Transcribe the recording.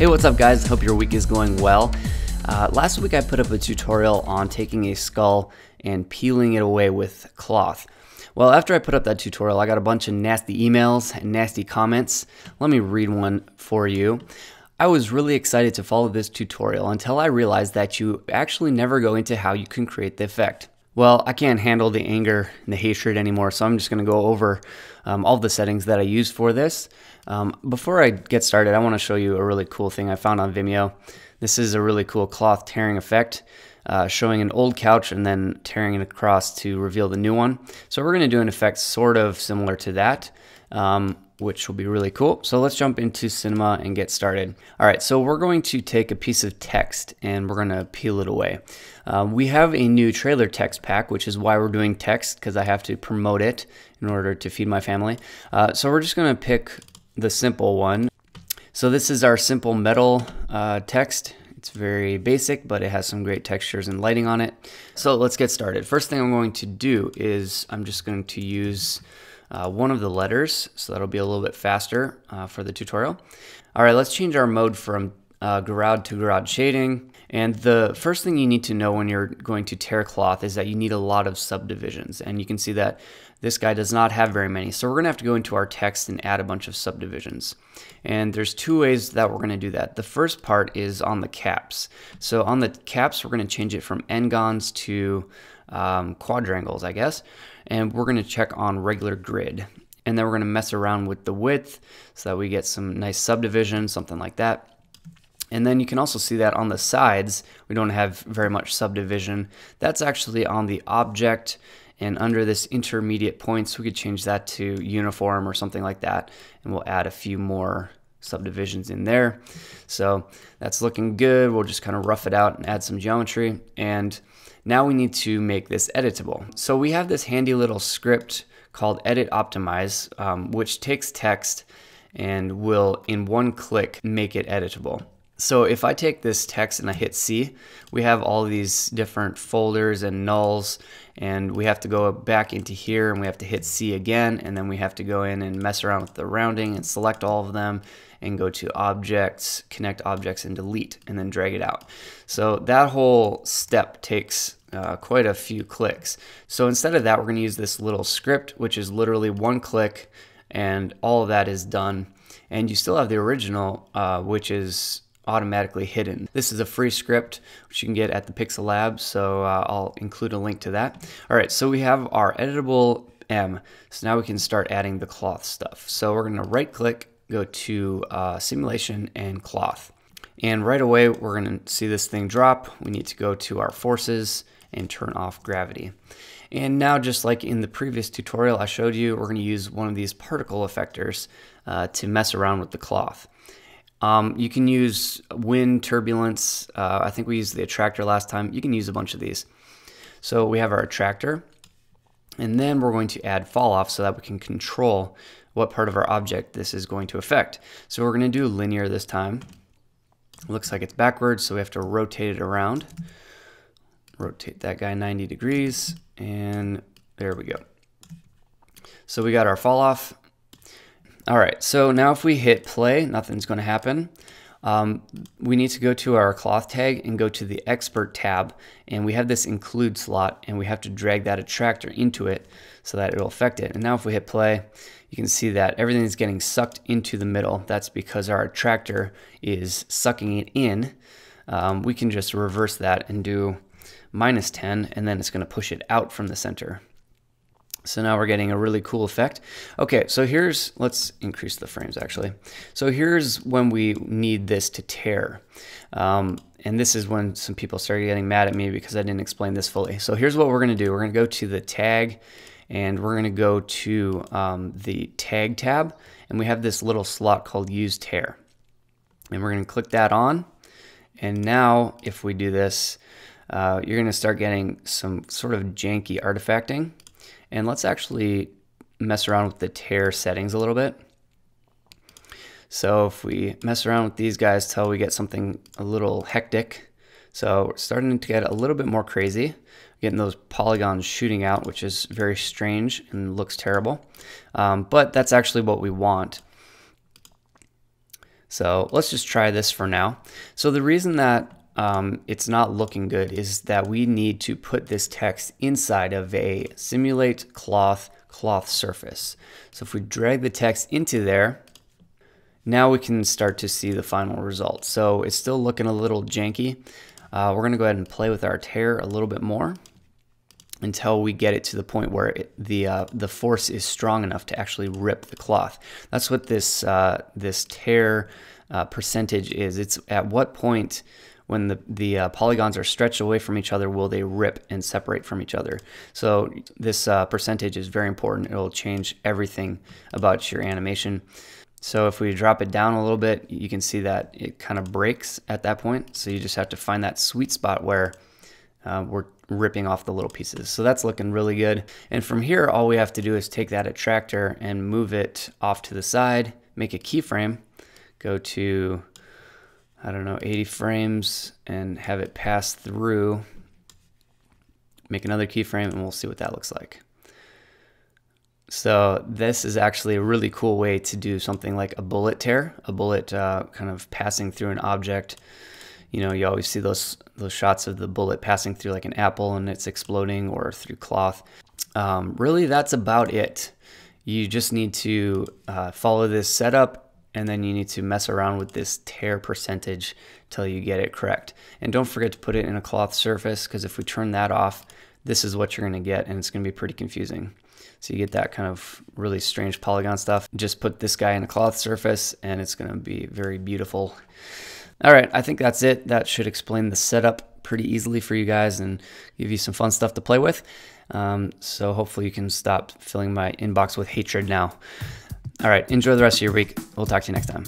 Hey, what's up guys? Hope your week is going well. Uh, last week I put up a tutorial on taking a skull and peeling it away with cloth. Well, after I put up that tutorial, I got a bunch of nasty emails and nasty comments. Let me read one for you. I was really excited to follow this tutorial until I realized that you actually never go into how you can create the effect. Well, I can't handle the anger and the hatred anymore, so I'm just going to go over um, all the settings that I use for this. Um, before I get started, I want to show you a really cool thing I found on Vimeo. This is a really cool cloth tearing effect, uh, showing an old couch and then tearing it across to reveal the new one. So we're going to do an effect sort of similar to that. Um, which will be really cool. So let's jump into Cinema and get started. All right, so we're going to take a piece of text and we're going to peel it away. Um, we have a new trailer text pack, which is why we're doing text because I have to promote it in order to feed my family. Uh, so we're just going to pick the simple one. So this is our simple metal uh, text. It's very basic, but it has some great textures and lighting on it. So let's get started. First thing I'm going to do is I'm just going to use uh, one of the letters, so that'll be a little bit faster uh, for the tutorial. All right, let's change our mode from uh, Gouraud to Gouraud shading. And the first thing you need to know when you're going to tear cloth is that you need a lot of subdivisions. And you can see that this guy does not have very many. So we're gonna have to go into our text and add a bunch of subdivisions. And there's two ways that we're gonna do that. The first part is on the caps. So on the caps, we're gonna change it from n-gons to um, quadrangles, I guess. And we're gonna check on regular grid. And then we're gonna mess around with the width so that we get some nice subdivision, something like that. And then you can also see that on the sides, we don't have very much subdivision. That's actually on the object and under this intermediate points, we could change that to uniform or something like that. And we'll add a few more subdivisions in there. So that's looking good. We'll just kind of rough it out and add some geometry. And now we need to make this editable. So we have this handy little script called edit optimize, um, which takes text and will in one click make it editable. So if I take this text and I hit C, we have all these different folders and nulls and we have to go back into here and we have to hit C again and then we have to go in and mess around with the rounding and select all of them and go to objects, connect objects and delete and then drag it out. So that whole step takes uh, quite a few clicks. So instead of that, we're gonna use this little script, which is literally one click and all of that is done. And you still have the original, uh, which is automatically hidden. This is a free script which you can get at the Pixel Lab, so uh, I'll include a link to that. All right, so we have our editable M. So now we can start adding the cloth stuff. So we're gonna right click, go to uh, simulation and cloth. And right away, we're gonna see this thing drop. We need to go to our forces and turn off gravity. And now, just like in the previous tutorial I showed you, we're gonna use one of these particle effectors uh, to mess around with the cloth. Um, you can use wind, turbulence. Uh, I think we used the attractor last time. You can use a bunch of these. So we have our attractor, and then we're going to add fall off so that we can control what part of our object this is going to affect. So we're going to do linear this time. It looks like it's backwards, so we have to rotate it around. Rotate that guy 90 degrees, and there we go. So we got our fall off, all right, so now if we hit play, nothing's going to happen. Um, we need to go to our cloth tag and go to the expert tab and we have this include slot and we have to drag that attractor into it so that it'll affect it. And now if we hit play, you can see that everything is getting sucked into the middle. That's because our attractor is sucking it in. Um, we can just reverse that and do minus 10 and then it's going to push it out from the center. So now we're getting a really cool effect. Okay, so here's, let's increase the frames actually. So here's when we need this to tear. Um, and this is when some people started getting mad at me because I didn't explain this fully. So here's what we're gonna do. We're gonna go to the tag and we're gonna go to um, the tag tab and we have this little slot called use tear. And we're gonna click that on. And now if we do this, uh, you're gonna start getting some sort of janky artifacting. And let's actually mess around with the tear settings a little bit. So if we mess around with these guys till we get something a little hectic, so we're starting to get a little bit more crazy, getting those polygons shooting out, which is very strange and looks terrible. Um, but that's actually what we want. So let's just try this for now. So the reason that um, it's not looking good is that we need to put this text inside of a simulate cloth cloth surface. So if we drag the text into there, now we can start to see the final result. So it's still looking a little janky. Uh, we're gonna go ahead and play with our tear a little bit more until we get it to the point where it, the uh, the force is strong enough to actually rip the cloth. That's what this uh, this tear uh, percentage is. It's at what point when the, the uh, polygons are stretched away from each other will they rip and separate from each other. So this uh, percentage is very important. It'll change everything about your animation. So if we drop it down a little bit, you can see that it kind of breaks at that point. So you just have to find that sweet spot where uh, we're ripping off the little pieces. So that's looking really good. And from here, all we have to do is take that attractor and move it off to the side, make a keyframe, go to, I don't know, 80 frames and have it pass through, make another keyframe and we'll see what that looks like. So this is actually a really cool way to do something like a bullet tear, a bullet uh, kind of passing through an object. You know, you always see those those shots of the bullet passing through like an apple and it's exploding or through cloth. Um, really, that's about it. You just need to uh, follow this setup and then you need to mess around with this tear percentage till you get it correct. And don't forget to put it in a cloth surface because if we turn that off, this is what you're going to get and it's going to be pretty confusing. So you get that kind of really strange polygon stuff. Just put this guy in a cloth surface and it's going to be very beautiful. All right, I think that's it. That should explain the setup pretty easily for you guys and give you some fun stuff to play with. Um, so hopefully you can stop filling my inbox with hatred now. All right, enjoy the rest of your week. We'll talk to you next time.